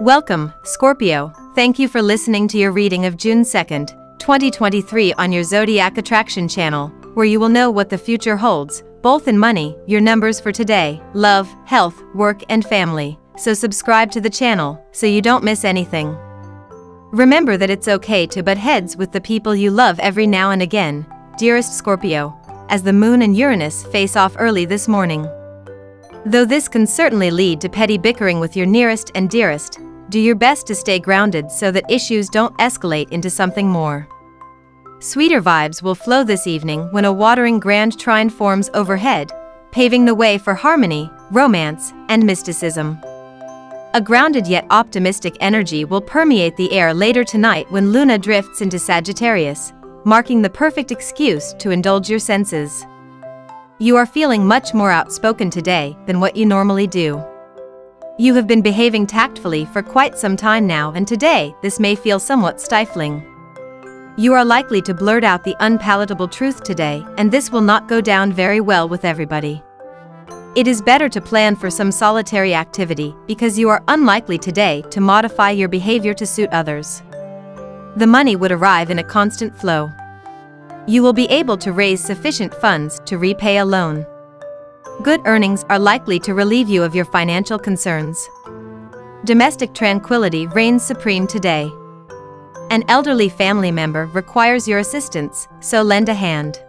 Welcome, Scorpio. Thank you for listening to your reading of June 2nd, 2023 on your Zodiac Attraction channel, where you will know what the future holds, both in money, your numbers for today, love, health, work and family. So subscribe to the channel, so you don't miss anything. Remember that it's okay to butt heads with the people you love every now and again, dearest Scorpio, as the moon and Uranus face off early this morning. Though this can certainly lead to petty bickering with your nearest and dearest, do your best to stay grounded so that issues don't escalate into something more. Sweeter vibes will flow this evening when a watering grand trine forms overhead, paving the way for harmony, romance, and mysticism. A grounded yet optimistic energy will permeate the air later tonight when Luna drifts into Sagittarius, marking the perfect excuse to indulge your senses. You are feeling much more outspoken today than what you normally do. You have been behaving tactfully for quite some time now and today this may feel somewhat stifling. You are likely to blurt out the unpalatable truth today and this will not go down very well with everybody. It is better to plan for some solitary activity because you are unlikely today to modify your behavior to suit others. The money would arrive in a constant flow you will be able to raise sufficient funds to repay a loan. Good earnings are likely to relieve you of your financial concerns. Domestic tranquility reigns supreme today. An elderly family member requires your assistance, so lend a hand.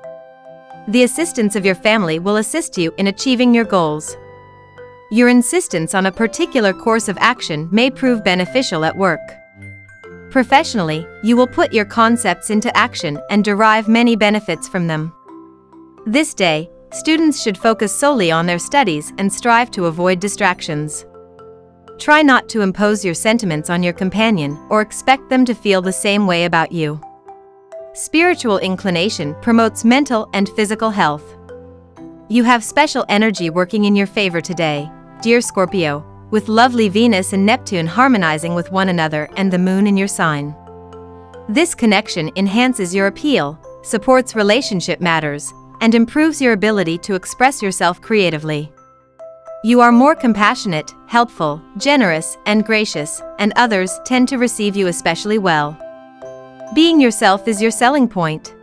The assistance of your family will assist you in achieving your goals. Your insistence on a particular course of action may prove beneficial at work. Professionally, you will put your concepts into action and derive many benefits from them. This day, students should focus solely on their studies and strive to avoid distractions. Try not to impose your sentiments on your companion or expect them to feel the same way about you. Spiritual inclination promotes mental and physical health. You have special energy working in your favor today, dear Scorpio, with lovely Venus and Neptune harmonizing with one another and the moon in your sign. This connection enhances your appeal, supports relationship matters, and improves your ability to express yourself creatively. You are more compassionate, helpful, generous, and gracious, and others tend to receive you especially well. Being yourself is your selling point.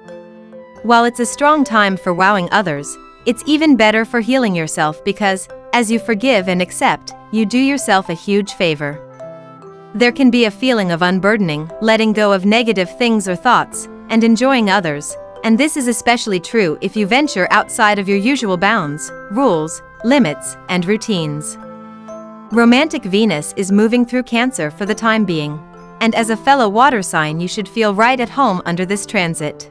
While it's a strong time for wowing others, it's even better for healing yourself because, as you forgive and accept, you do yourself a huge favor. There can be a feeling of unburdening, letting go of negative things or thoughts, and enjoying others, and this is especially true if you venture outside of your usual bounds, rules, limits, and routines. Romantic Venus is moving through Cancer for the time being, and as a fellow water sign you should feel right at home under this transit.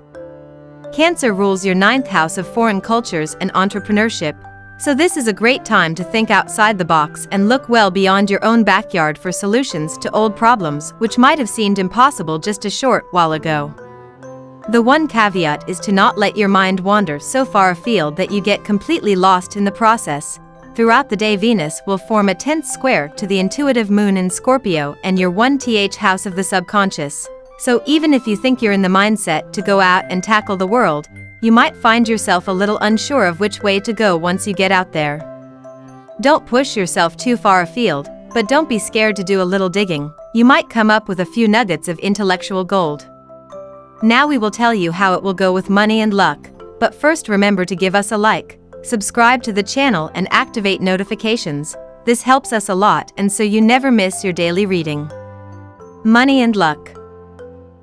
Cancer rules your ninth house of foreign cultures and entrepreneurship, so this is a great time to think outside the box and look well beyond your own backyard for solutions to old problems which might have seemed impossible just a short while ago. The one caveat is to not let your mind wander so far afield that you get completely lost in the process. Throughout the day Venus will form a tense square to the intuitive moon in Scorpio and your 1th house of the subconscious. So even if you think you're in the mindset to go out and tackle the world, you might find yourself a little unsure of which way to go once you get out there. Don't push yourself too far afield, but don't be scared to do a little digging, you might come up with a few nuggets of intellectual gold. Now we will tell you how it will go with money and luck, but first remember to give us a like, subscribe to the channel and activate notifications, this helps us a lot and so you never miss your daily reading. Money and Luck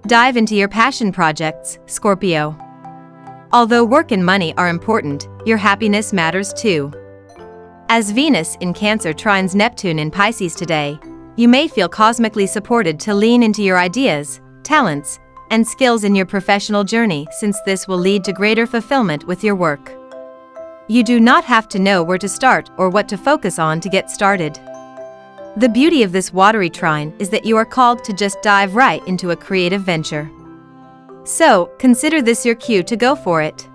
Dive into your passion projects, Scorpio. Although work and money are important, your happiness matters too. As Venus in Cancer trines Neptune in Pisces today, you may feel cosmically supported to lean into your ideas, talents, and skills in your professional journey since this will lead to greater fulfillment with your work. You do not have to know where to start or what to focus on to get started. The beauty of this watery trine is that you are called to just dive right into a creative venture. So, consider this your cue to go for it.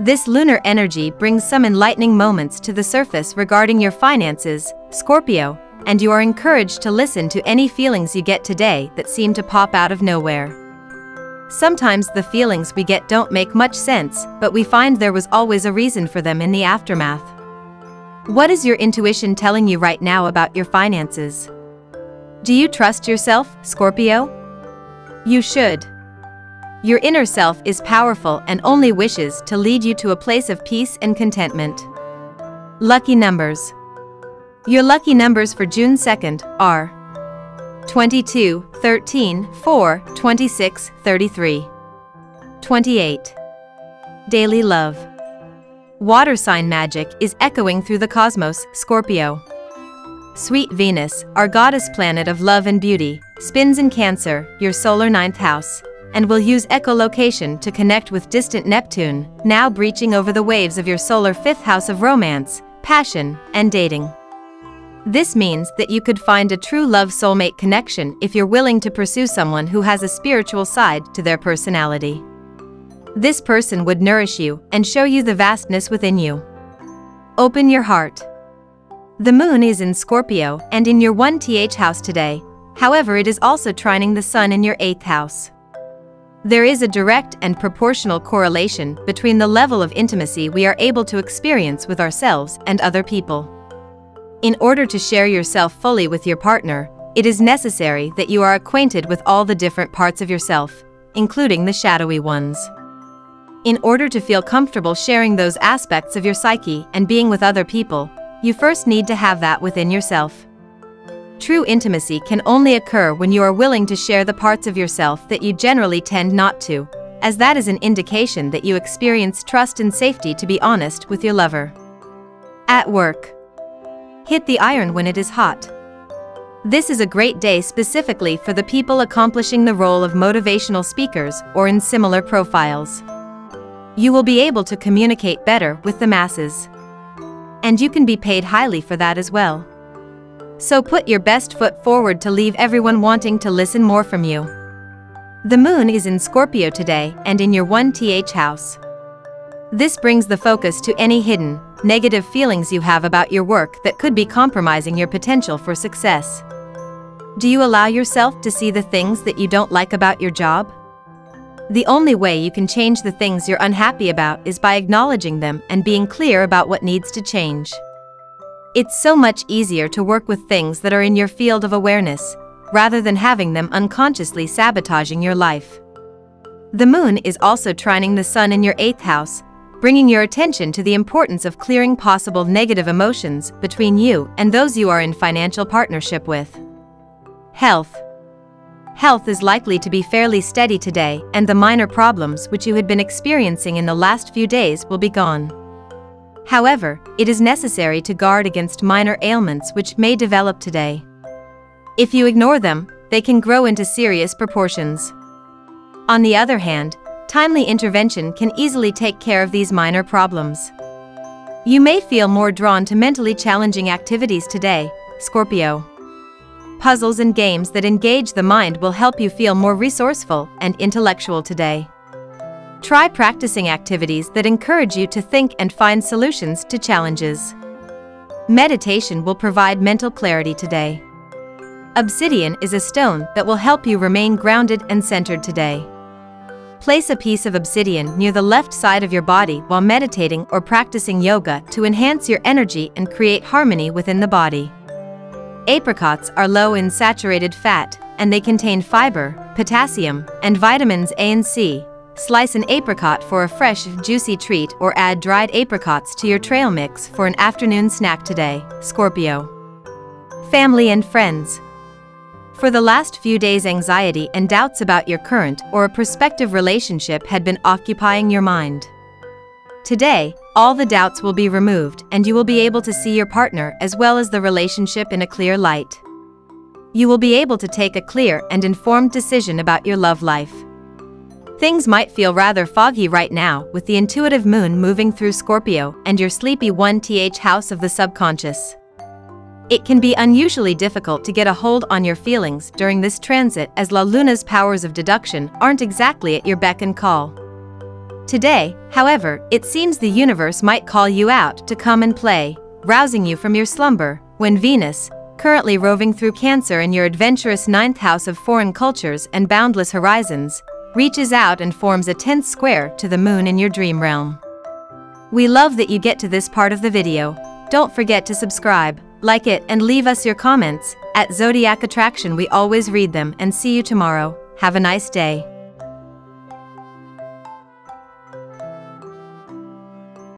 This lunar energy brings some enlightening moments to the surface regarding your finances, Scorpio, and you are encouraged to listen to any feelings you get today that seem to pop out of nowhere. Sometimes the feelings we get don't make much sense, but we find there was always a reason for them in the aftermath. What is your intuition telling you right now about your finances? Do you trust yourself, Scorpio? You should. Your inner self is powerful and only wishes to lead you to a place of peace and contentment. Lucky numbers. Your lucky numbers for June 2nd are 22, 13, 4, 26, 33. 28. Daily Love. Water sign magic is echoing through the cosmos, Scorpio. Sweet Venus, our goddess planet of love and beauty, spins in Cancer, your solar ninth house, and will use echolocation to connect with distant Neptune, now breaching over the waves of your solar fifth house of romance, passion, and dating. This means that you could find a true love soulmate connection if you're willing to pursue someone who has a spiritual side to their personality. This person would nourish you and show you the vastness within you. Open your heart. The moon is in Scorpio and in your 1th house today, however it is also trining the sun in your 8th house. There is a direct and proportional correlation between the level of intimacy we are able to experience with ourselves and other people. In order to share yourself fully with your partner, it is necessary that you are acquainted with all the different parts of yourself, including the shadowy ones. In order to feel comfortable sharing those aspects of your psyche and being with other people, you first need to have that within yourself. True intimacy can only occur when you are willing to share the parts of yourself that you generally tend not to, as that is an indication that you experience trust and safety to be honest with your lover. At work. Hit the iron when it is hot. This is a great day specifically for the people accomplishing the role of motivational speakers or in similar profiles. You will be able to communicate better with the masses and you can be paid highly for that as well. So put your best foot forward to leave everyone wanting to listen more from you. The moon is in Scorpio today and in your 1th house. This brings the focus to any hidden, negative feelings you have about your work that could be compromising your potential for success. Do you allow yourself to see the things that you don't like about your job? The only way you can change the things you're unhappy about is by acknowledging them and being clear about what needs to change. It's so much easier to work with things that are in your field of awareness, rather than having them unconsciously sabotaging your life. The moon is also trining the sun in your 8th house, bringing your attention to the importance of clearing possible negative emotions between you and those you are in financial partnership with. Health Health is likely to be fairly steady today and the minor problems which you had been experiencing in the last few days will be gone. However, it is necessary to guard against minor ailments which may develop today. If you ignore them, they can grow into serious proportions. On the other hand, timely intervention can easily take care of these minor problems. You may feel more drawn to mentally challenging activities today, Scorpio puzzles and games that engage the mind will help you feel more resourceful and intellectual today. Try practicing activities that encourage you to think and find solutions to challenges. Meditation will provide mental clarity today. Obsidian is a stone that will help you remain grounded and centered today. Place a piece of obsidian near the left side of your body while meditating or practicing yoga to enhance your energy and create harmony within the body. Apricots are low in saturated fat, and they contain fiber, potassium, and vitamins A and C. Slice an apricot for a fresh, juicy treat or add dried apricots to your trail mix for an afternoon snack today, Scorpio. Family and friends. For the last few days anxiety and doubts about your current or a prospective relationship had been occupying your mind. Today, all the doubts will be removed and you will be able to see your partner as well as the relationship in a clear light. You will be able to take a clear and informed decision about your love life. Things might feel rather foggy right now with the intuitive moon moving through Scorpio and your sleepy 1th house of the subconscious. It can be unusually difficult to get a hold on your feelings during this transit as La Luna's powers of deduction aren't exactly at your beck and call. Today, however, it seems the universe might call you out to come and play, rousing you from your slumber, when Venus, currently roving through Cancer in your adventurous ninth house of foreign cultures and boundless horizons, reaches out and forms a tense square to the moon in your dream realm. We love that you get to this part of the video. Don't forget to subscribe. Like it, and leave us your comments. At Zodiac Attraction, we always read them and see you tomorrow. Have a nice day.